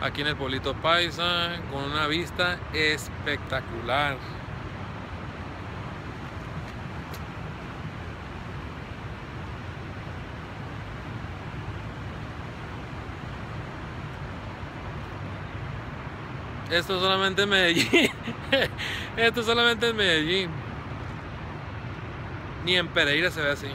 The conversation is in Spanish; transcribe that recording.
aquí en el Pueblito Paisa con una vista espectacular. Esto solamente en Medellín. Esto solamente en Medellín. Ni en Pereira se ve así.